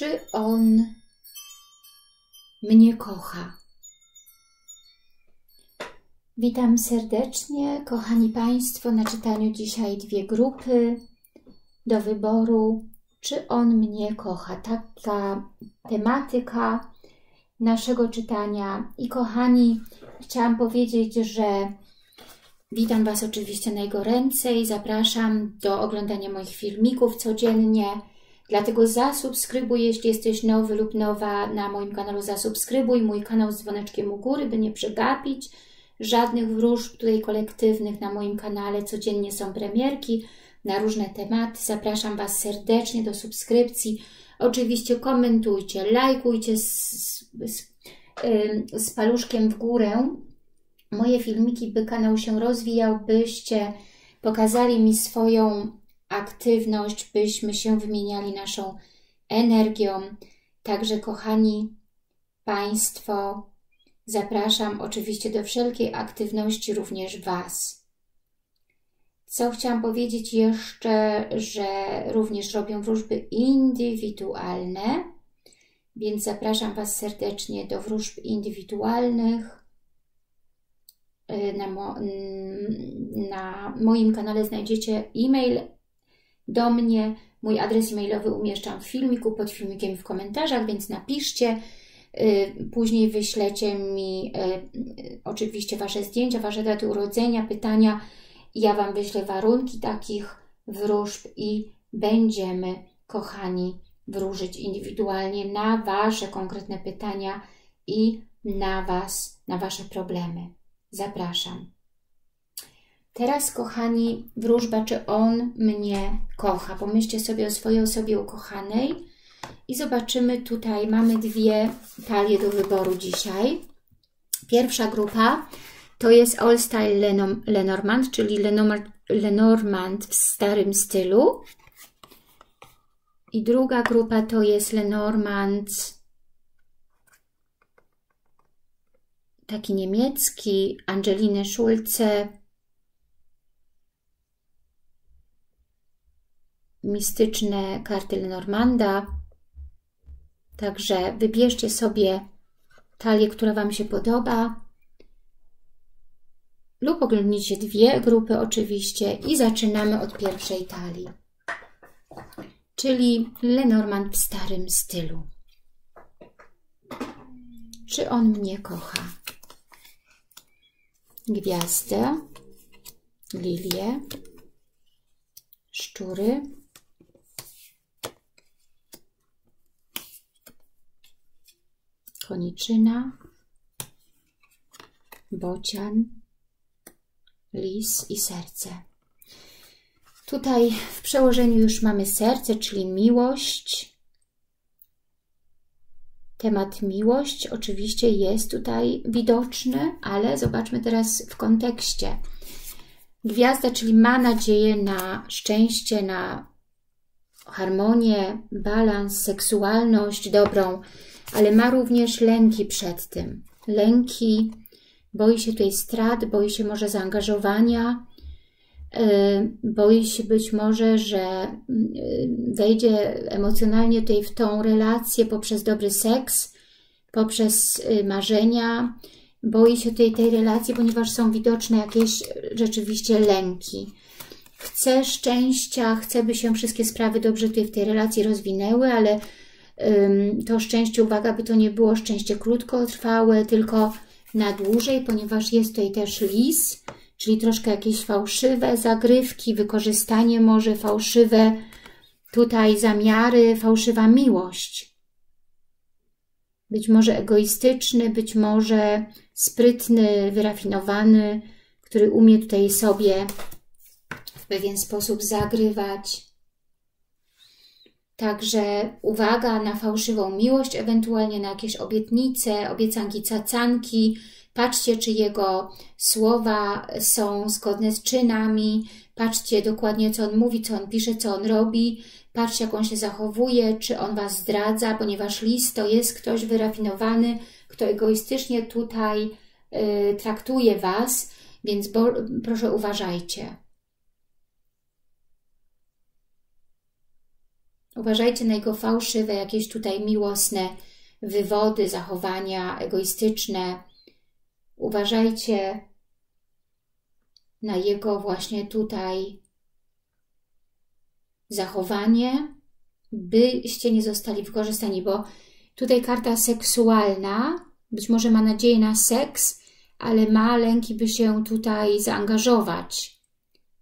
Czy on mnie kocha? Witam serdecznie, kochani Państwo, na czytaniu dzisiaj dwie grupy do wyboru. Czy on mnie kocha? Taka tematyka naszego czytania. I kochani, chciałam powiedzieć, że witam Was oczywiście najgoręcej. Zapraszam do oglądania moich filmików codziennie. Dlatego zasubskrybuj, jeśli jesteś nowy lub nowa na moim kanale, zasubskrybuj mój kanał z dzwoneczkiem u góry, by nie przegapić żadnych wróżb tutaj kolektywnych na moim kanale. Codziennie są premierki na różne tematy. Zapraszam Was serdecznie do subskrypcji. Oczywiście komentujcie, lajkujcie z, z, z paluszkiem w górę moje filmiki, by kanał się rozwijał, byście pokazali mi swoją aktywność, byśmy się wymieniali naszą energią. Także kochani Państwo, zapraszam oczywiście do wszelkiej aktywności również Was. Co chciałam powiedzieć jeszcze, że również robią wróżby indywidualne, więc zapraszam Was serdecznie do wróżb indywidualnych. Na, mo na moim kanale znajdziecie e-mail do mnie. Mój adres e-mailowy umieszczam w filmiku, pod filmikiem w komentarzach, więc napiszcie. Później wyślecie mi oczywiście Wasze zdjęcia, Wasze daty urodzenia, pytania. Ja Wam wyślę warunki takich wróżb i będziemy, kochani, wróżyć indywidualnie na Wasze konkretne pytania i na Was, na Wasze problemy. Zapraszam. Teraz, kochani, wróżba, czy on mnie kocha. Pomyślcie sobie o swojej osobie ukochanej i zobaczymy tutaj, mamy dwie talie do wyboru dzisiaj. Pierwsza grupa to jest All Style Lenormand, czyli Lenormand w starym stylu. I druga grupa to jest Lenormand taki niemiecki, Angeliny Schulze, mistyczne karty Lenormanda. Także wybierzcie sobie talię, która Wam się podoba lub oglądnijcie dwie grupy oczywiście i zaczynamy od pierwszej talii, czyli Lenormand w starym stylu. Czy on mnie kocha? Gwiazdę, lilię, szczury, koniczyna, bocian, lis i serce. Tutaj w przełożeniu już mamy serce, czyli miłość. Temat miłość oczywiście jest tutaj widoczny, ale zobaczmy teraz w kontekście. Gwiazda, czyli ma nadzieję na szczęście, na harmonię, balans, seksualność dobrą, ale ma również lęki przed tym. Lęki, boi się tutaj strat, boi się może zaangażowania, y, boi się być może, że y, wejdzie emocjonalnie tutaj w tą relację poprzez dobry seks, poprzez y, marzenia, boi się tutaj tej relacji, ponieważ są widoczne jakieś rzeczywiście lęki. Chce szczęścia, chce, by się wszystkie sprawy dobrze tutaj w tej relacji rozwinęły, ale to szczęście, uwaga, by to nie było szczęście krótkotrwałe, tylko na dłużej, ponieważ jest tutaj też lis, czyli troszkę jakieś fałszywe zagrywki, wykorzystanie może fałszywe tutaj zamiary, fałszywa miłość. Być może egoistyczny, być może sprytny, wyrafinowany, który umie tutaj sobie w pewien sposób zagrywać. Także uwaga na fałszywą miłość, ewentualnie na jakieś obietnice, obiecanki, cacanki. Patrzcie, czy jego słowa są zgodne z czynami. Patrzcie dokładnie, co on mówi, co on pisze, co on robi. Patrzcie, jak on się zachowuje, czy on Was zdradza, ponieważ list to jest ktoś wyrafinowany, kto egoistycznie tutaj y, traktuje Was, więc bo, proszę uważajcie. Uważajcie na jego fałszywe, jakieś tutaj miłosne wywody, zachowania egoistyczne. Uważajcie na jego właśnie tutaj zachowanie, byście nie zostali wykorzystani, bo tutaj karta seksualna, być może ma nadzieję na seks, ale ma lęki, by się tutaj zaangażować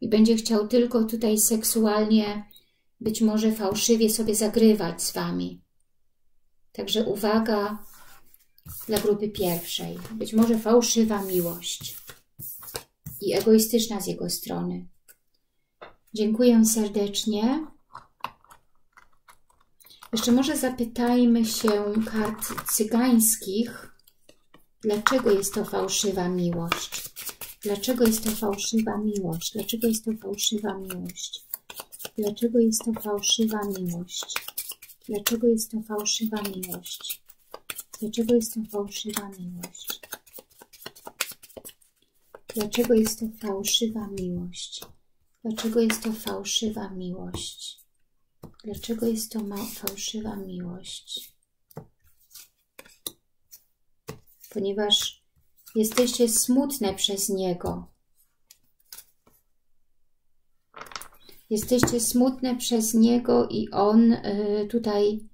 i będzie chciał tylko tutaj seksualnie, być może fałszywie sobie zagrywać z Wami. Także uwaga dla grupy pierwszej. Być może fałszywa miłość i egoistyczna z jego strony. Dziękuję serdecznie. Jeszcze może zapytajmy się kart cygańskich, dlaczego jest to fałszywa miłość? Dlaczego jest to fałszywa miłość? Dlaczego jest to fałszywa miłość? Dlaczego jest to fałszywa miłość? Dlaczego jest to fałszywa miłość? Dlaczego jest to fałszywa miłość? Dlaczego jest to fałszywa miłość? Dlaczego jest to fałszywa miłość? Dlaczego jest to fałszywa miłość? Ponieważ jesteście smutne przez Niego. Jesteście smutne przez Niego i On y, tutaj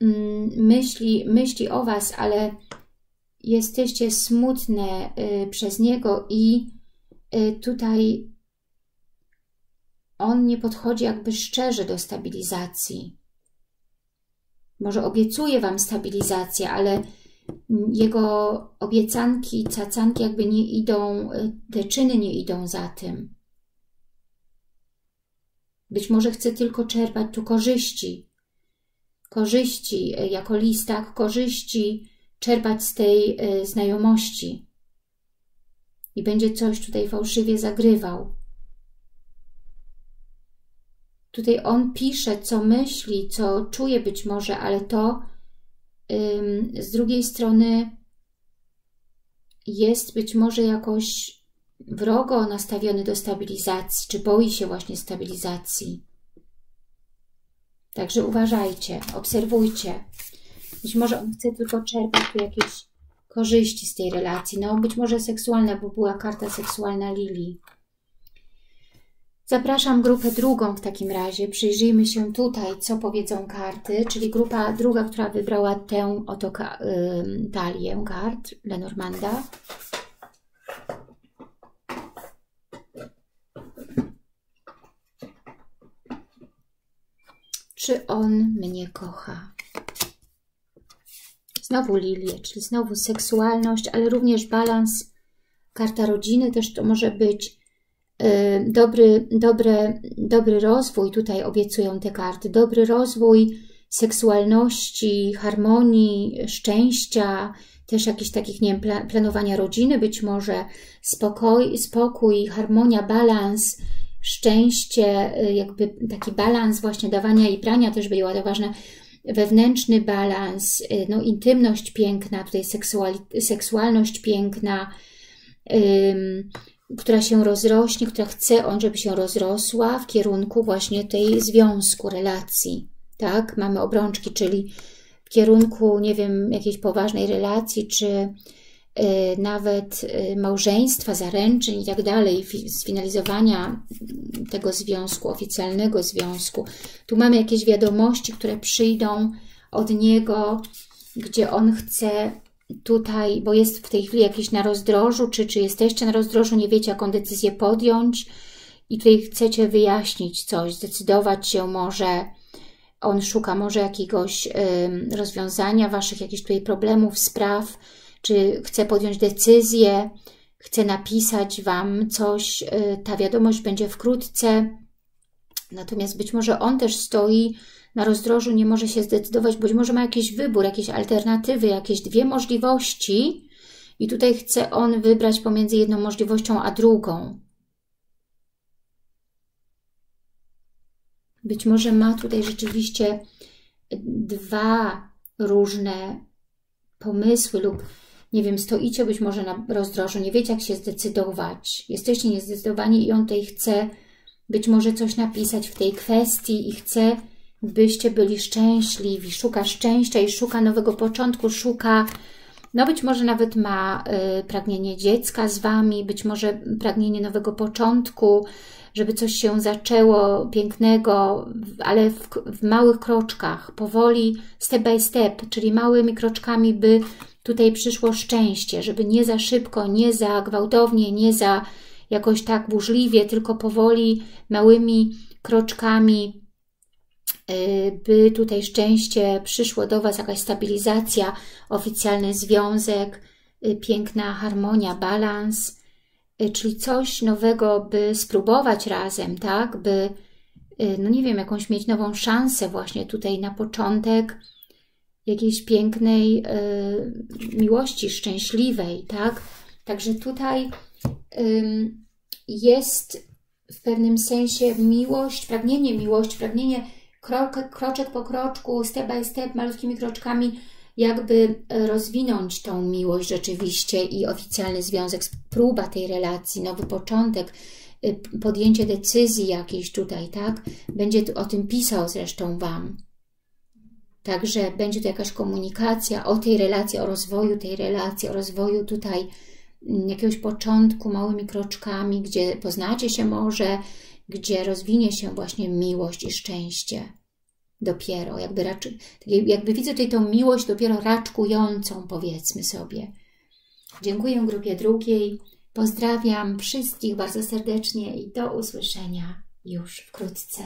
mm, myśli, myśli o Was, ale jesteście smutne y, przez Niego i y, tutaj On nie podchodzi jakby szczerze do stabilizacji. Może obiecuje Wam stabilizację, ale Jego obiecanki cacanki jakby nie idą, te czyny nie idą za tym. Być może chce tylko czerpać tu korzyści. Korzyści jako listak, korzyści czerpać z tej y, znajomości. I będzie coś tutaj fałszywie zagrywał. Tutaj on pisze, co myśli, co czuje być może, ale to ym, z drugiej strony jest być może jakoś wrogo nastawiony do stabilizacji, czy boi się właśnie stabilizacji. Także uważajcie, obserwujcie. Być może on chce tylko czerpać tu jakieś korzyści z tej relacji. No, być może seksualna, bo była karta seksualna Lili. Zapraszam grupę drugą w takim razie. Przyjrzyjmy się tutaj, co powiedzą karty, czyli grupa druga, która wybrała tę oto talię kart Lenormanda. Czy on mnie kocha? Znowu lilię, czyli znowu seksualność, ale również balans, karta rodziny też to może być y, dobry, dobre, dobry rozwój, tutaj obiecują te karty, dobry rozwój seksualności, harmonii, szczęścia, też jakichś takich, nie wiem, planowania rodziny, być może. Spokój, spokój harmonia, balans, szczęście, y, jakby taki balans właśnie dawania i brania też było to ważne, wewnętrzny balans, y, no, intymność piękna, tutaj seksualność piękna, ym, która się rozrośnie, która chce on, żeby się rozrosła w kierunku właśnie tej związku, relacji. Tak, mamy obrączki, czyli w kierunku, nie wiem, jakiejś poważnej relacji, czy nawet y, małżeństwa, zaręczyn i tak dalej, sfinalizowania tego związku, oficjalnego związku. Tu mamy jakieś wiadomości, które przyjdą od niego, gdzie on chce tutaj, bo jest w tej chwili jakiś na rozdrożu, czy, czy jesteście na rozdrożu, nie wiecie jaką decyzję podjąć i tutaj chcecie wyjaśnić coś, zdecydować się może, on szuka może jakiegoś y, rozwiązania waszych jakichś tutaj problemów, spraw, czy chce podjąć decyzję, chce napisać Wam coś, y, ta wiadomość będzie wkrótce. Natomiast być może on też stoi na rozdrożu, nie może się zdecydować, być może ma jakiś wybór, jakieś alternatywy, jakieś dwie możliwości i tutaj chce on wybrać pomiędzy jedną możliwością a drugą. Być może ma tutaj rzeczywiście dwa różne pomysły lub nie wiem, stoicie być może na rozdrożu, nie wiecie jak się zdecydować, jesteście niezdecydowani i on tutaj chce być może coś napisać w tej kwestii i chce, byście byli szczęśliwi. Szuka szczęścia i szuka nowego początku, szuka, no być może nawet ma y, pragnienie dziecka z Wami, być może pragnienie nowego początku, żeby coś się zaczęło pięknego, ale w, w małych kroczkach, powoli, step by step, czyli małymi kroczkami, by tutaj przyszło szczęście, żeby nie za szybko, nie za gwałtownie, nie za jakoś tak burzliwie, tylko powoli, małymi kroczkami, y, by tutaj szczęście przyszło do Was, jakaś stabilizacja, oficjalny związek, y, piękna harmonia, balans, czyli coś nowego, by spróbować razem, tak, by, no nie wiem, jakąś mieć nową szansę właśnie tutaj na początek, jakiejś pięknej y, miłości, szczęśliwej, tak? Także tutaj y, jest w pewnym sensie miłość, pragnienie miłości, pragnienie krok, kroczek po kroczku, step by step, malutkimi kroczkami, jakby rozwinąć tą miłość rzeczywiście i oficjalny związek, próba tej relacji, nowy początek, y, podjęcie decyzji jakiejś tutaj, tak? Będzie o tym pisał zresztą Wam. Także będzie to jakaś komunikacja o tej relacji, o rozwoju tej relacji, o rozwoju tutaj mm, jakiegoś początku, małymi kroczkami, gdzie poznacie się może, gdzie rozwinie się właśnie miłość i szczęście. Dopiero, jakby, raczy, jakby widzę tutaj tą miłość dopiero raczkującą, powiedzmy sobie. Dziękuję grupie drugiej. Pozdrawiam wszystkich bardzo serdecznie i do usłyszenia już wkrótce.